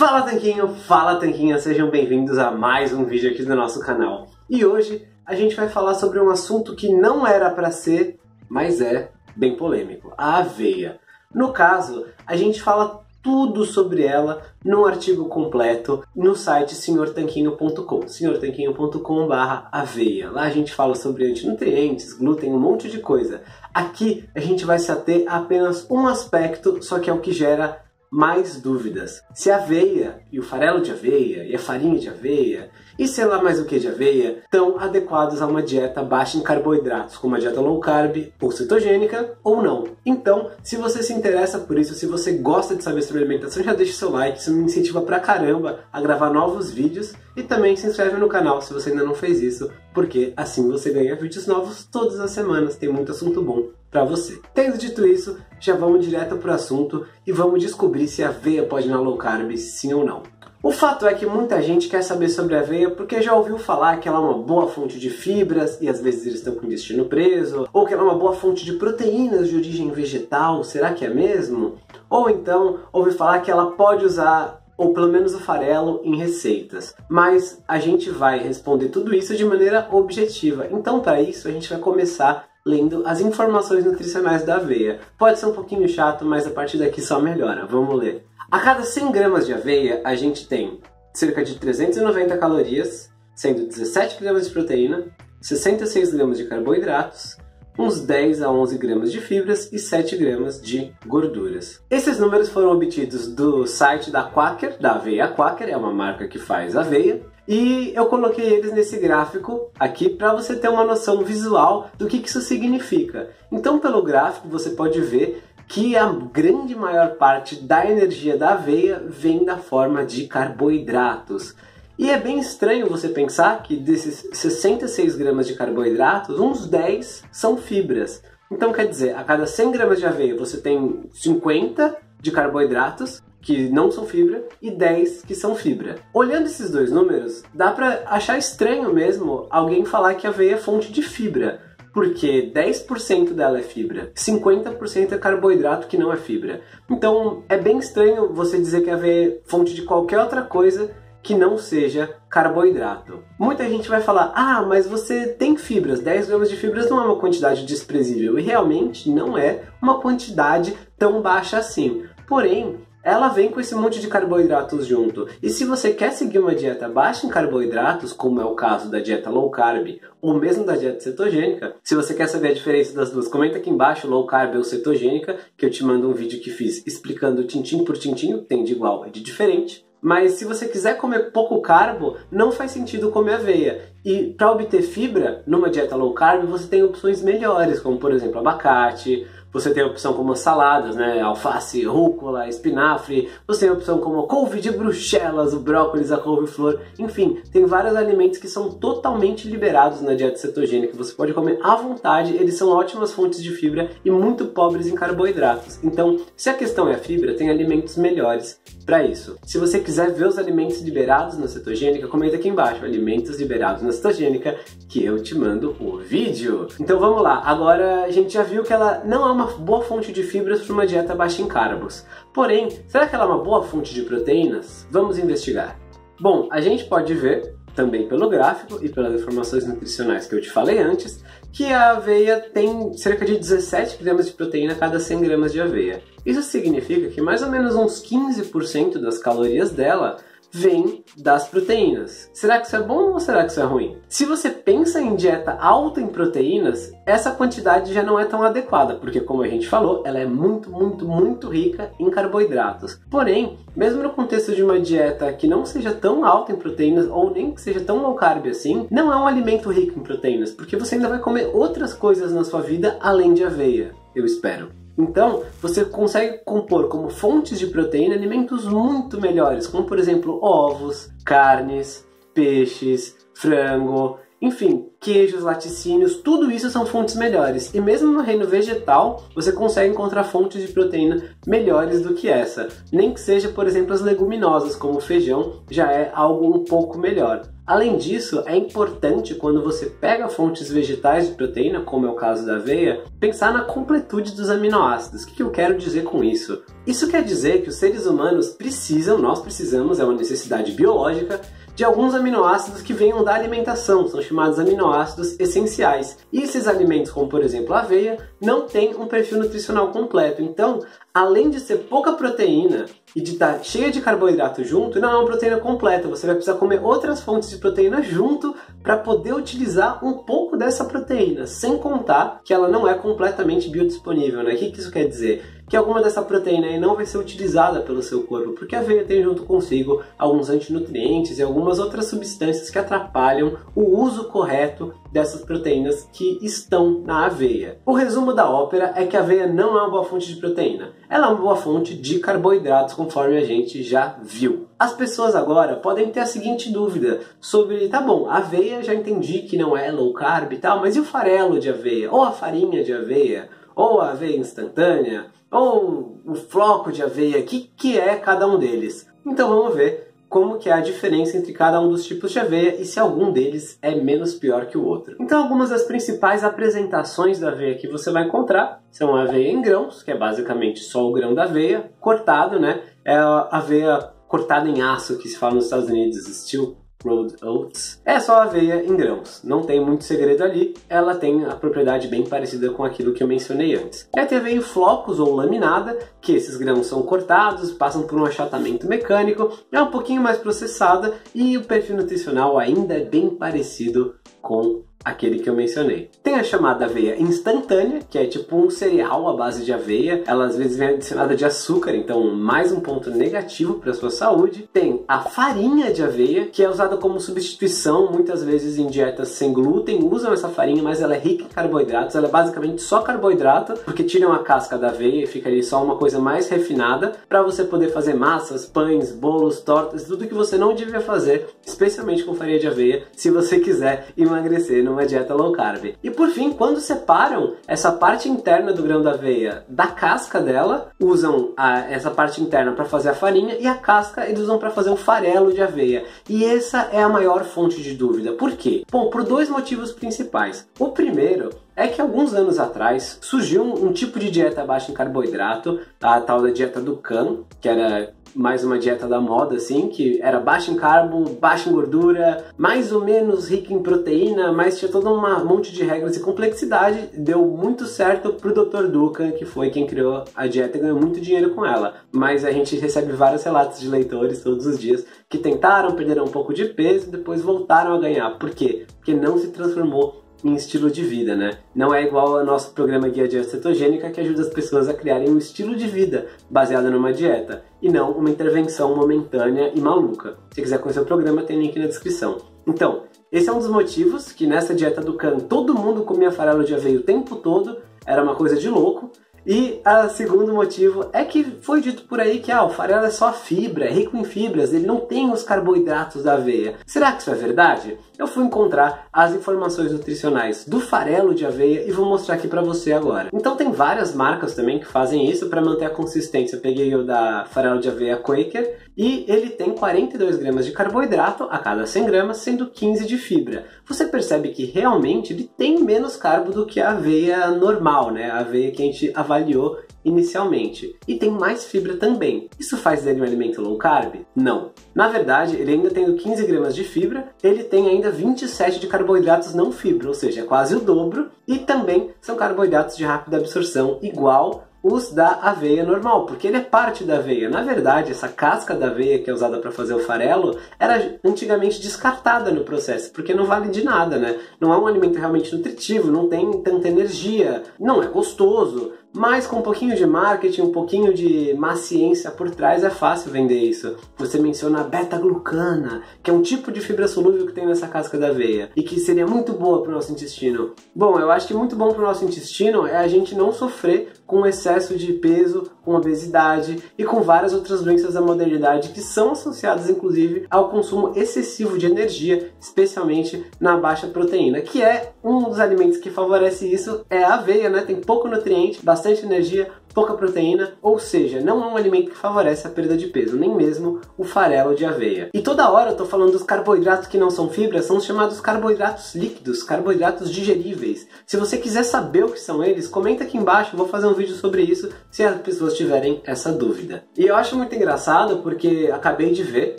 Fala Tanquinho, fala Tanquinha, sejam bem-vindos a mais um vídeo aqui do nosso canal. E hoje a gente vai falar sobre um assunto que não era para ser, mas é bem polêmico, a aveia. No caso, a gente fala tudo sobre ela num artigo completo no site senhortanquinho.com, senhortanquinho.com/aveia. Lá a gente fala sobre antinutrientes, glúten, um monte de coisa. Aqui a gente vai se ater a apenas um aspecto, só que é o que gera mais dúvidas. Se a aveia e o farelo de aveia e a farinha de aveia e sei lá mais o que de aveia estão adequados a uma dieta baixa em carboidratos, como a dieta low carb ou cetogênica ou não. Então, se você se interessa por isso, se você gosta de saber sobre alimentação, já deixa seu like, isso me incentiva pra caramba a gravar novos vídeos e também se inscreve no canal se você ainda não fez isso, porque assim você ganha vídeos novos todas as semanas, tem muito assunto bom para você. Tendo dito isso, já vamos direto pro assunto e vamos descobrir se a aveia pode na low carb, sim ou não. O fato é que muita gente quer saber sobre a aveia porque já ouviu falar que ela é uma boa fonte de fibras e às vezes eles estão com o intestino preso, ou que ela é uma boa fonte de proteínas de origem vegetal, será que é mesmo? Ou então ouviu falar que ela pode usar ou pelo menos o farelo em receitas. Mas a gente vai responder tudo isso de maneira objetiva. Então, para isso, a gente vai começar lendo as informações nutricionais da aveia. Pode ser um pouquinho chato, mas a partir daqui só melhora. Vamos ler. A cada 100 gramas de aveia, a gente tem cerca de 390 calorias, sendo 17 gramas de proteína, 66 gramas de carboidratos, uns 10 a 11 gramas de fibras e 7 gramas de gorduras. Esses números foram obtidos do site da Quaker, da Aveia Quaker, é uma marca que faz aveia, e eu coloquei eles nesse gráfico aqui para você ter uma noção visual do que, isso significa. Então, pelo gráfico, você pode ver que a grande maior parte da energia da aveia vem da forma de carboidratos. E é bem estranho você pensar que desses 66 gramas de carboidratos, uns 10 são fibras. Então quer dizer, a cada 100 gramas de aveia você tem 50 de carboidratos que não são fibra e 10 que são fibra. Olhando esses dois números, dá para achar estranho mesmo alguém falar que a aveia é fonte de fibra, porque 10% dela é fibra, 50% é carboidrato que não é fibra. Então é bem estranho você dizer que a aveia é fonte de qualquer outra coisa que não seja carboidrato. Muita gente vai falar: ah, mas você tem fibras, 10 gramas de fibras não é uma quantidade desprezível, e realmente não é uma quantidade tão baixa assim. Porém, ela vem com esse monte de carboidratos junto. E se você quer seguir uma dieta baixa em carboidratos, como é o caso da dieta low carb ou mesmo da dieta cetogênica, se você quer saber a diferença das duas, comenta aqui embaixo low carb ou cetogênica, que eu te mando um vídeo que fiz explicando tintim por tintim, tem de igual e de diferente. Mas se você quiser comer pouco carbo, não faz sentido comer aveia. E para obter fibra numa dieta low carb, você tem opções melhores, como por exemplo abacate, você tem a opção como saladas, né? Alface, rúcula, espinafre. Você tem a opção como couve de bruxelas, o brócolis, a couve-flor. Enfim, tem vários alimentos que são totalmente liberados na dieta cetogênica. Você pode comer à vontade, eles são ótimas fontes de fibra e muito pobres em carboidratos. Então, se a questão é a fibra, tem alimentos melhores para isso. Se você quiser ver os alimentos liberados na cetogênica, comenta aqui embaixo, alimentos liberados na cetogênica, que eu te mando o vídeo. Então vamos lá, agora a gente já viu que ela não é uma boa fonte de fibras para uma dieta baixa em carbos. Porém, será que ela é uma boa fonte de proteínas? Vamos investigar. Bom, a gente pode ver também pelo gráfico e pelas informações nutricionais que eu te falei antes, que a aveia tem cerca de 17 gramas de proteína a cada 100 gramas de aveia. Isso significa que mais ou menos uns 15% das calorias dela vem das proteínas. Será que isso é bom ou será que isso é ruim? Se você pensa em dieta alta em proteínas, essa quantidade já não é tão adequada, porque como a gente falou, ela é muito, muito, muito rica em carboidratos. Porém, mesmo no contexto de uma dieta que não seja tão alta em proteínas ou nem que seja tão low carb assim, não é um alimento rico em proteínas, porque você ainda vai comer outras coisas na sua vida além de aveia, eu espero. Então, você consegue compor como fontes de proteína alimentos muito melhores, como por exemplo ovos, carnes, peixes, frango, enfim, queijos, laticínios, tudo isso são fontes melhores. E mesmo no reino vegetal, você consegue encontrar fontes de proteína melhores do que essa. Nem que seja, por exemplo, as leguminosas, como o feijão, já é algo um pouco melhor. Além disso, é importante quando você pega fontes vegetais de proteína, como é o caso da aveia, pensar na completude dos aminoácidos. O que eu quero dizer com isso? Isso quer dizer que os seres humanos precisam, nós precisamos, é uma necessidade biológica, de alguns aminoácidos que venham da alimentação, são chamados aminoácidos essenciais. E esses alimentos, como por exemplo a aveia, não têm um perfil nutricional completo. Então, além de ser pouca proteína e de estar cheia de carboidrato junto, não é uma proteína completa. Você vai precisar comer outras fontes de proteína junto para poder utilizar um pouco dessa proteína, sem contar que ela não é completamente biodisponível. Né? O que isso quer dizer? Que alguma dessa proteína não vai ser utilizada pelo seu corpo, porque a aveia tem junto consigo alguns antinutrientes e algumas outras substâncias que atrapalham o uso correto dessas proteínas que estão na aveia. O resumo da ópera é que a aveia não é uma boa fonte de proteína, ela é uma boa fonte de carboidratos, conforme a gente já viu. As pessoas agora podem ter a seguinte dúvida sobre, tá bom, a aveia já entendi que não é low carb e tal, mas e o farelo de aveia? Ou a farinha de aveia? Ou a aveia instantânea? Ou o floco de aveia? O que, que é cada um deles? Então vamos ver como que é a diferença entre cada um dos tipos de aveia e se algum deles é menos pior que o outro. Então algumas das principais apresentações da aveia que você vai encontrar são a aveia em grãos, que é basicamente só o grão da aveia, cortado, né? É a aveia cortada em aço que se fala nos Estados Unidos, steel Road Oats. É só aveia em grãos, não tem muito segredo ali, ela tem a propriedade bem parecida com aquilo que eu mencionei antes. A aveia em flocos ou laminada, que esses grãos são cortados, passam por um achatamento mecânico, é um pouquinho mais processada e o perfil nutricional ainda é bem parecido com aquele que eu mencionei. Tem a chamada aveia instantânea, que é tipo um cereal à base de aveia. Ela às vezes vem adicionada de açúcar, então mais um ponto negativo para sua saúde. Tem a farinha de aveia, que é usada como substituição muitas vezes em dietas sem glúten. Usam essa farinha, mas ela é rica em carboidratos. Ela é basicamente só carboidrato, porque tiram a casca da aveia e fica ali só uma coisa mais refinada para você poder fazer massas, pães, bolos, tortas, tudo que você não devia fazer, especialmente com farinha de aveia, se você quiser emagrecer numa dieta low carb. E por fim, quando separam essa parte interna do grão da aveia da casca dela, usam a, essa parte interna para fazer a farinha e a casca eles usam para fazer o farelo de aveia. E essa é a maior fonte de dúvida. Por quê? Bom, por dois motivos principais. O primeiro é que alguns anos atrás surgiu um, um, tipo de dieta baixa em carboidrato, a tal da dieta do Can, que era mais uma dieta da moda, assim, que era baixa em carbo, baixa em gordura, mais ou menos rica em proteína, mas tinha todo um monte de regras e complexidade. Deu muito certo pro Dr. Dukan, que foi quem criou a dieta e ganhou muito dinheiro com ela. Mas a gente recebe vários relatos de leitores todos os dias que tentaram, perderam um pouco de peso e depois voltaram a ganhar. Por quê? Porque não se transformou em estilo de vida, né? Não é igual ao nosso programa Guia Dieta Cetogênica que ajuda as pessoas a criarem um estilo de vida baseado numa dieta e não uma intervenção momentânea e maluca. Se quiser conhecer o programa, tem link na descrição. Então, esse é um dos motivos que nessa dieta do Can todo mundo comia farelo de aveia o tempo todo, era uma coisa de louco, e o segundo motivo é que foi dito por aí que ah, o farelo é só fibra, é rico em fibras, ele não tem os carboidratos da aveia. Será que isso é verdade? Eu fui encontrar as informações nutricionais do farelo de aveia e vou mostrar aqui para você agora. Então tem várias marcas também que fazem isso para manter a consistência. Eu peguei o da farelo de aveia Quaker e ele tem 42 gramas de carboidrato a cada 100 gramas, sendo 15 de fibra. Você percebe que realmente ele tem menos carbo do que a aveia normal, né? A aveia que a gente avaliou inicialmente. E tem mais fibra também. Isso faz dele um alimento low carb? Não. Na verdade, ele ainda tendo 15 gramas de fibra, ele tem ainda 27 de carboidratos não fibra, ou seja, é quase o dobro, e também são carboidratos de rápida absorção, igual os da aveia normal, porque ele é parte da aveia. Na verdade, essa casca da aveia que é usada para fazer o farelo era antigamente descartada no processo, porque não vale de nada, né? Não é um alimento realmente nutritivo, não tem tanta energia, não é gostoso, mas com um pouquinho de marketing, um pouquinho de maciência por trás é fácil vender isso. Você menciona a beta-glucana, que é um tipo de fibra solúvel que tem nessa casca da aveia e que seria muito boa para o nosso intestino. Bom, eu acho que muito bom para o nosso intestino é a gente não sofrer com excesso de peso, com obesidade e com várias outras doenças da modernidade que são associadas inclusive ao consumo excessivo de energia, especialmente na baixa proteína, que é um dos alimentos que favorece isso, é a aveia, né? Tem pouco nutriente, bastante energia, pouca proteína, ou seja, não é um alimento que favorece a perda de peso, nem mesmo o farelo de aveia. E toda hora eu tô falando dos carboidratos que não são fibras, são os chamados carboidratos líquidos, carboidratos digeríveis. Se você quiser saber o que são eles, comenta aqui embaixo, vou fazer um vídeo sobre isso se as pessoas tiverem essa dúvida. E eu acho muito engraçado porque acabei de ver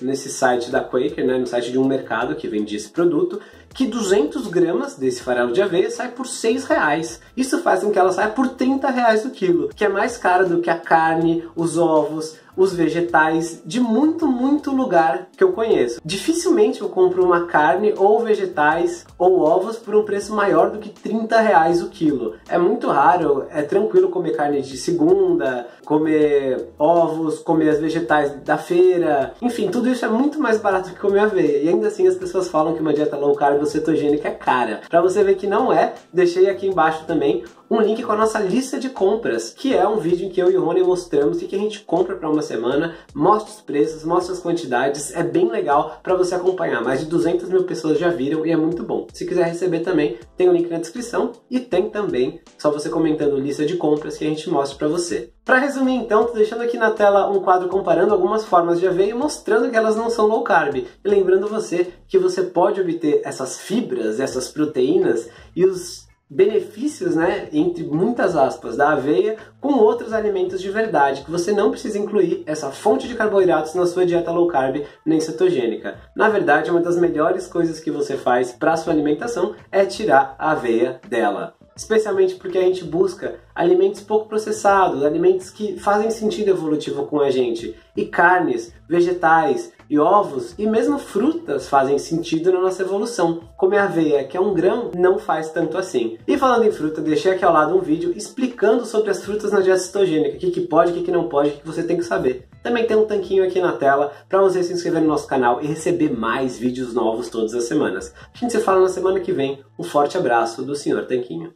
nesse site da Quaker, né, no site de um mercado que vende esse produto, que 200 gramas desse farelo de aveia sai por 6 reais. Isso faz com que ela saia por 30 reais o quilo, que é mais caro do que a carne, os ovos, os vegetais de muito, muito lugar que eu conheço. Dificilmente eu compro uma carne ou vegetais ou ovos por um preço maior do que 30 reais o quilo. É muito raro, é tranquilo comer carne de segunda, comer ovos, comer as vegetais da feira, enfim, tudo isso é muito mais barato que comer aveia. E ainda assim as pessoas falam que uma dieta low carb ou cetogênica é cara. Para você ver que não é, deixei aqui embaixo também um link com a nossa lista de compras, que é um vídeo em que eu e o Rony mostramos o que a gente compra para uma semana, mostra os preços, mostra as quantidades, é bem legal para você acompanhar. Mais de 200 mil pessoas já viram e é muito bom. Se quiser receber também, tem o link na descrição e tem também, só você comentando lista de compras que a gente mostra para você. Para resumir então, tô deixando aqui na tela um quadro comparando algumas formas de aveia e mostrando que elas não são low carb. E lembrando você que você pode obter essas fibras, essas proteínas e os benefícios, né, entre muitas aspas, da aveia com outros alimentos de verdade, que você não precisa incluir essa fonte de carboidratos na sua dieta low carb nem cetogênica. Na verdade, uma das melhores coisas que você faz para sua alimentação é tirar a aveia dela especialmente porque a gente busca alimentos pouco processados, alimentos que fazem sentido evolutivo com a gente. E carnes, vegetais e ovos e mesmo frutas fazem sentido na nossa evolução, como a aveia, que é um grão, não faz tanto assim. E falando em fruta, deixei aqui ao lado um vídeo explicando sobre as frutas na dieta cetogênica, o que, que pode, o que, que não pode, o que você tem que saber. Também tem um tanquinho aqui na tela para você se inscrever no nosso canal e receber mais vídeos novos todas as semanas. A gente se fala na semana que vem. Um forte abraço do Sr. Tanquinho.